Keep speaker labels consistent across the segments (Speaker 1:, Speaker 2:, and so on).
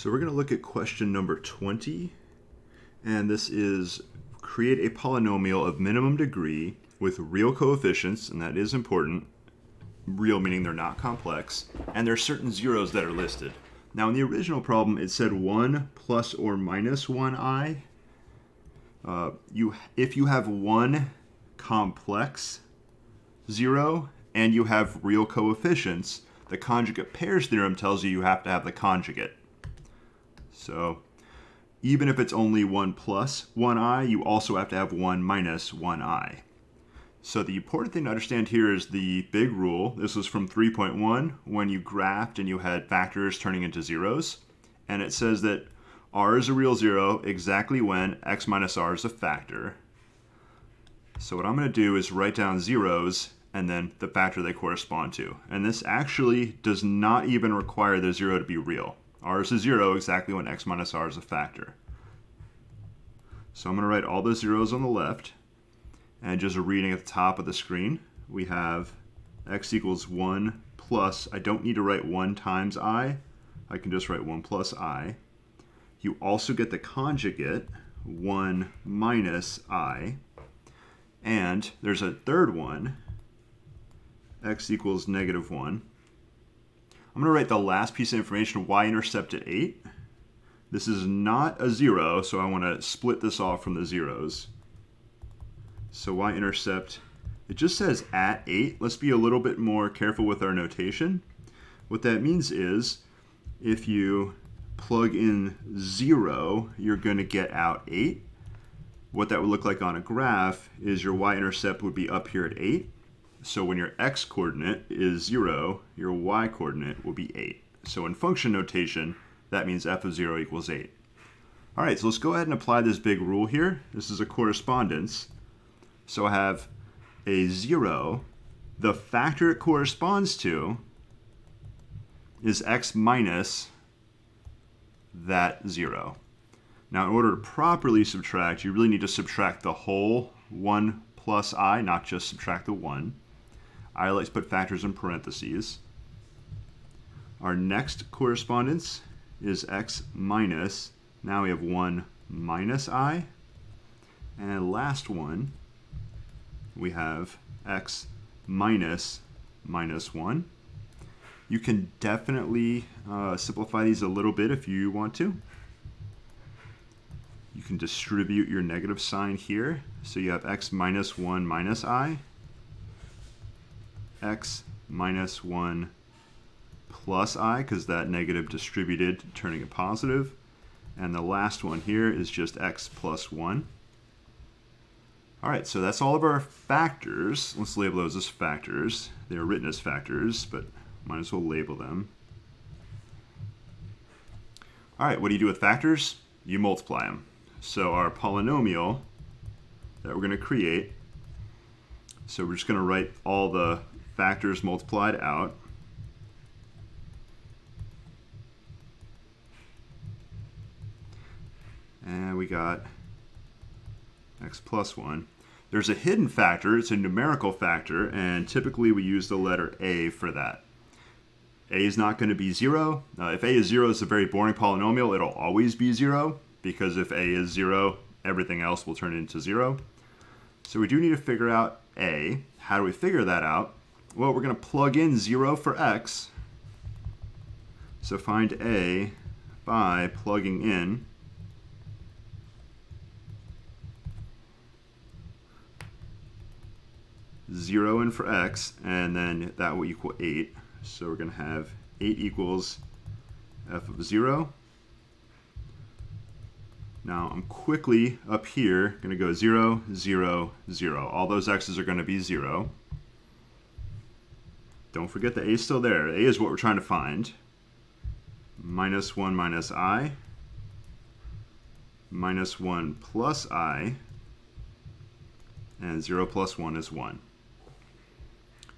Speaker 1: So we're going to look at question number 20, and this is create a polynomial of minimum degree with real coefficients, and that is important, real meaning they're not complex, and there are certain zeros that are listed. Now in the original problem it said 1 plus or minus 1i. Uh, you, if you have one complex zero and you have real coefficients, the conjugate pairs theorem tells you you have to have the conjugate. So even if it's only 1 plus 1i, you also have to have 1 minus 1i. So the important thing to understand here is the big rule. This was from 3.1 when you graphed and you had factors turning into zeros. And it says that r is a real zero exactly when x minus r is a factor. So what I'm going to do is write down zeros and then the factor they correspond to. And this actually does not even require the zero to be real. R is a zero exactly when x minus r is a factor. So I'm going to write all the zeros on the left. And just a reading at the top of the screen, we have x equals 1 plus, I don't need to write 1 times i, I can just write 1 plus i. You also get the conjugate, 1 minus i. And there's a third one, x equals negative 1. I'm going to write the last piece of information, y-intercept at 8. This is not a 0, so I want to split this off from the zeros. So y-intercept, it just says at 8. Let's be a little bit more careful with our notation. What that means is if you plug in 0, you're going to get out 8. What that would look like on a graph is your y-intercept would be up here at 8. So when your x-coordinate is 0, your y-coordinate will be 8. So in function notation, that means f of 0 equals 8. All right, so let's go ahead and apply this big rule here. This is a correspondence. So I have a 0. The factor it corresponds to is x minus that 0. Now, in order to properly subtract, you really need to subtract the whole 1 plus i, not just subtract the 1. I like to put factors in parentheses. Our next correspondence is x minus, now we have 1 minus i. And last one we have x minus minus 1. You can definitely uh, simplify these a little bit if you want to. You can distribute your negative sign here. So you have x minus 1 minus i, x minus 1 plus i, because that negative distributed, turning it positive. And the last one here is just x plus 1. All right, so that's all of our factors. Let's label those as factors. They are written as factors, but might as well label them. All right, what do you do with factors? You multiply them. So our polynomial that we're going to create, so we're just going to write all the factors multiplied out. And we got x plus 1. There's a hidden factor, it's a numerical factor, and typically we use the letter a for that. a is not going to be 0. Uh, if a is 0, it's a very boring polynomial. It'll always be 0, because if a is 0, everything else will turn into 0. So we do need to figure out a. How do we figure that out? Well, we're going to plug in 0 for x. So find a by plugging in 0 in for x, and then that will equal 8. So we're going to have 8 equals f of 0. Now I'm quickly up here going to go 0, 0, 0. All those x's are going to be 0. Don't forget the a is still there. a is what we're trying to find. Minus 1 minus i. Minus 1 plus i. And 0 plus 1 is 1.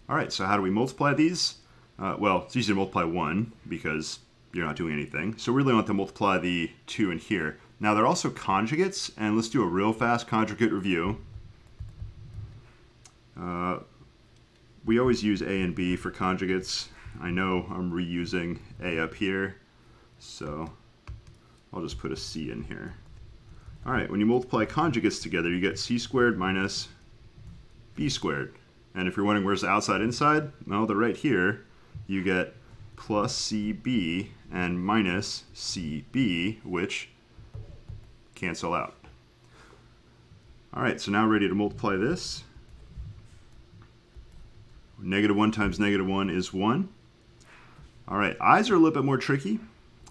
Speaker 1: All right, so how do we multiply these? Uh, well, it's easy to multiply 1 because you're not doing anything. So we really want to multiply the 2 in here. Now they're also conjugates, and let's do a real fast conjugate review. Uh, we always use A and B for conjugates. I know I'm reusing A up here, so I'll just put a c in here. All right, when you multiply conjugates together, you get c squared minus b squared. And if you're wondering where's the outside inside, well, they're right here. You get plus cb and minus cb, which cancel out. All right, so now ready to multiply this. Negative 1 times negative 1 is 1. All right, i's are a little bit more tricky.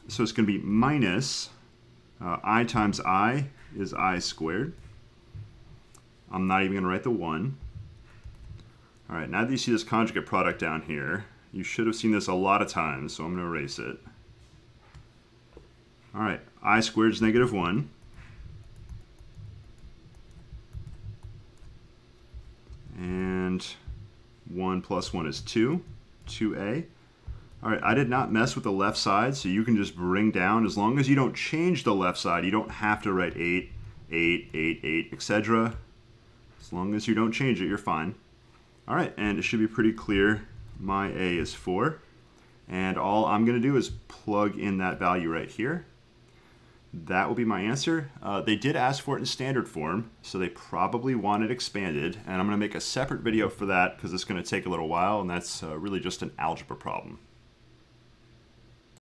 Speaker 1: So it's going to be minus uh, i times i is i squared. I'm not even going to write the 1. All right, now that you see this conjugate product down here, you should have seen this a lot of times, so I'm going to erase it. All right, i squared is negative 1. And 1 plus 1 is 2, 2a. All right, I did not mess with the left side, so you can just bring down. As long as you don't change the left side, you don't have to write 8, 8, 8, 8, etc. As long as you don't change it, you're fine. All right, and it should be pretty clear. My A is 4. And all I'm going to do is plug in that value right here. That will be my answer. Uh, they did ask for it in standard form, so they probably want it expanded. And I'm going to make a separate video for that because it's going to take a little while, and that's uh, really just an algebra problem.